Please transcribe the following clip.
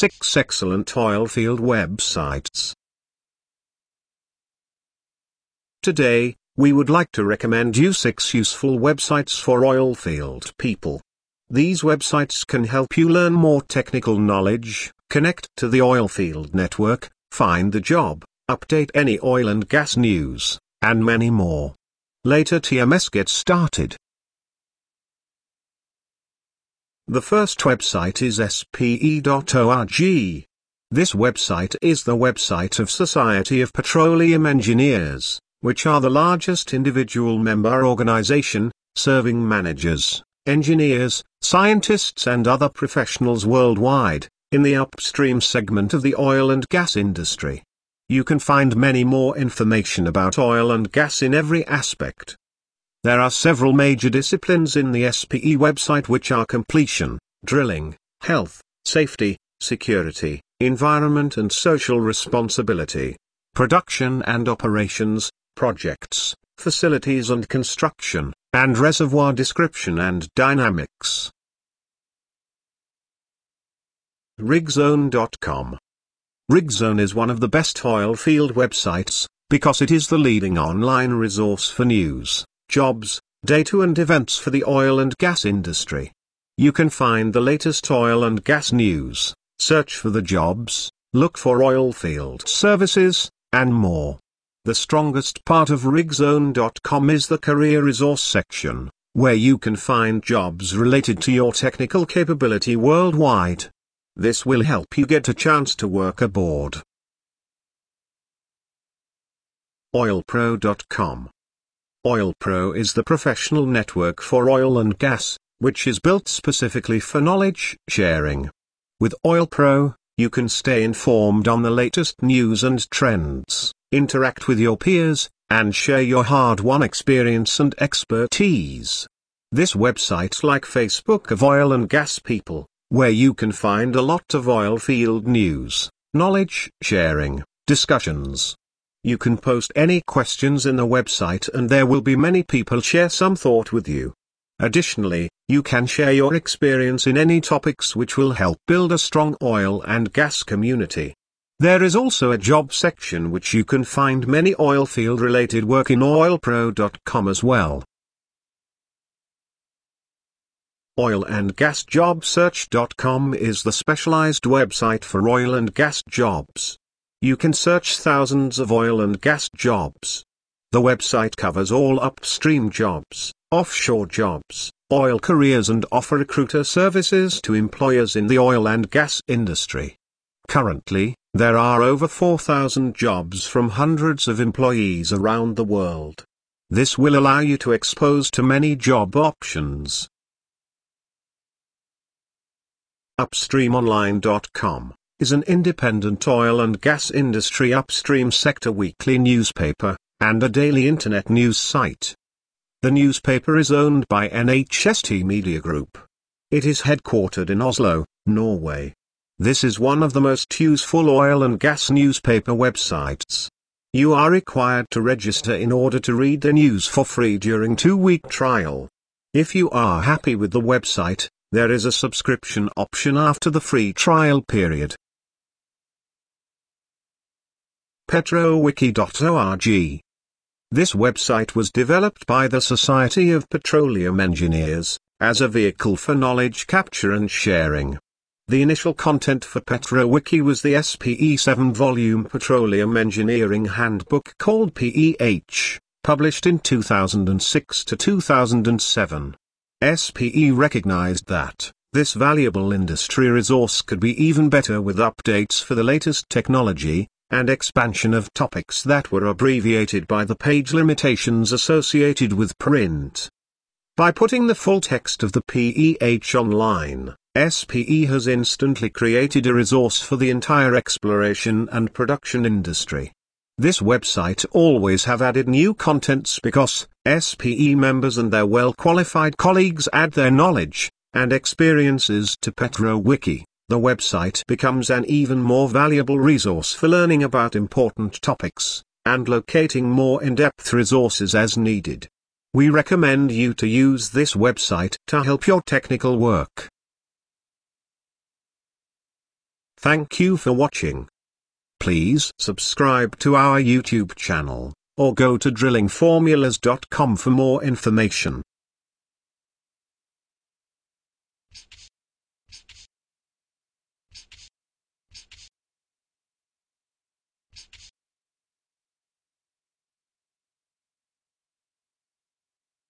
6 excellent oilfield websites. Today, we would like to recommend you 6 useful websites for oilfield people. These websites can help you learn more technical knowledge, connect to the oilfield network, find the job, update any oil and gas news, and many more. Later TMS get started. The first website is spe.org. This website is the website of Society of Petroleum Engineers, which are the largest individual member organization, serving managers, engineers, scientists and other professionals worldwide, in the upstream segment of the oil and gas industry. You can find many more information about oil and gas in every aspect. There are several major disciplines in the SPE website which are completion, drilling, health, safety, security, environment and social responsibility, production and operations, projects, facilities and construction, and reservoir description and dynamics. RigZone.com RigZone is one of the best oil field websites, because it is the leading online resource for news, jobs, data and events for the oil and gas industry. You can find the latest oil and gas news, search for the jobs, look for oil field services, and more. The strongest part of rigzone.com is the career resource section, where you can find jobs related to your technical capability worldwide. This will help you get a chance to work aboard. OilPro.com OilPro is the professional network for oil and gas, which is built specifically for knowledge sharing. With OilPro, you can stay informed on the latest news and trends, interact with your peers, and share your hard-won experience and expertise. This website like Facebook of oil and gas people, where you can find a lot of oil field news, knowledge sharing, discussions, you can post any questions in the website and there will be many people share some thought with you. Additionally, you can share your experience in any topics which will help build a strong oil and gas community. There is also a job section which you can find many oil field related work in oilpro.com as well. Oilandgasjobsearch.com is the specialized website for oil and gas jobs. You can search thousands of oil and gas jobs. The website covers all upstream jobs, offshore jobs, oil careers and offer recruiter services to employers in the oil and gas industry. Currently, there are over 4,000 jobs from hundreds of employees around the world. This will allow you to expose to many job options. UpstreamOnline.com is an independent oil and gas industry upstream sector weekly newspaper, and a daily internet news site. The newspaper is owned by NHST Media Group. It is headquartered in Oslo, Norway. This is one of the most useful oil and gas newspaper websites. You are required to register in order to read the news for free during two-week trial. If you are happy with the website, there is a subscription option after the free trial period. petrowiki.org. This website was developed by the Society of Petroleum Engineers, as a vehicle for knowledge capture and sharing. The initial content for PetroWiki was the SPE 7-volume Petroleum Engineering Handbook called PEH, published in 2006 to 2007. SPE recognized that, this valuable industry resource could be even better with updates for the latest technology, and expansion of topics that were abbreviated by the page limitations associated with print. By putting the full text of the PEH online, SPE has instantly created a resource for the entire exploration and production industry. This website always have added new contents because SPE members and their well-qualified colleagues add their knowledge and experiences to PetroWiki the website becomes an even more valuable resource for learning about important topics, and locating more in-depth resources as needed. We recommend you to use this website to help your technical work. Thank you for watching. Please subscribe to our YouTube channel, or go to drillingformulas.com for more information.